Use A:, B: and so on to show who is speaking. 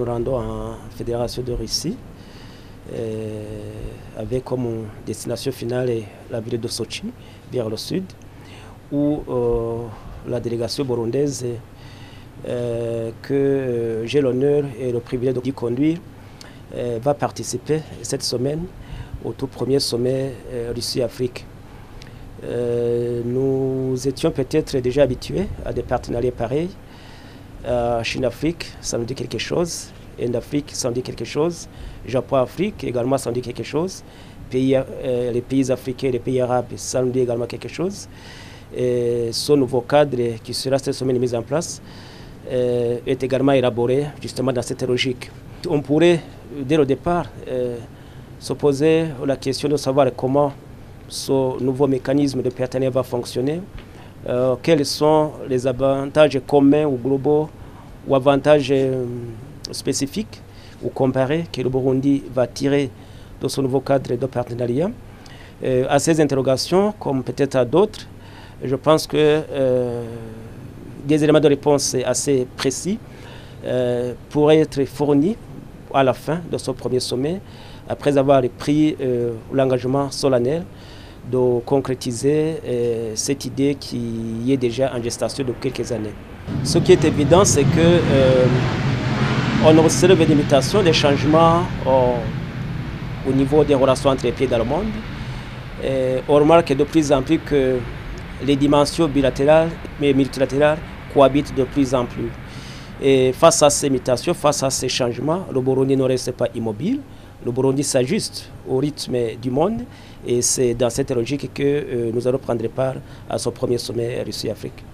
A: nous rendons en Fédération de Russie, avec comme destination finale la ville de Sochi, vers le sud, où la délégation burundaise que j'ai l'honneur et le privilège d'y conduire va participer cette semaine au tout premier sommet Russie-Afrique. nous étions peut-être déjà habitués à des partenariats pareils. Chine-Afrique, ça nous dit quelque chose. Inde-Afrique, ça nous dit quelque chose. Japon-Afrique, également, ça nous dit quelque chose. Pays, les pays africains, les pays arabes, ça nous dit également quelque chose. Ce nouveau cadre qui sera cette semaine mis en place est également élaboré justement dans cette logique. On pourrait, dès le départ, se poser la question de savoir comment ce nouveau mécanisme de partenariat va fonctionner, euh, quels sont les avantages communs ou globaux ou avantages euh, spécifiques ou comparés que le Burundi va tirer de ce nouveau cadre de partenariat? Euh, à ces interrogations, comme peut-être à d'autres, je pense que des éléments de réponse assez précis pourraient être fournis à la fin de ce premier sommet, après avoir pris l'engagement solennel de concrétiser euh, cette idée qui est déjà en gestation depuis quelques années. Ce qui est évident, c'est que euh, on observe une limitation des changements au, au, niveau des relations entre les pays dans le monde. Et on remarque de plus en plus que les dimensions bilatérales et multilatérales cohabitent de plus en plus. Et face à ces mutations, face à ces changements, le Burundi ne reste pas immobile. Le Burundi s'ajuste au rythme du monde et c'est dans cette logique que euh, nous allons prendre part à ce premier sommet Russie-Afrique.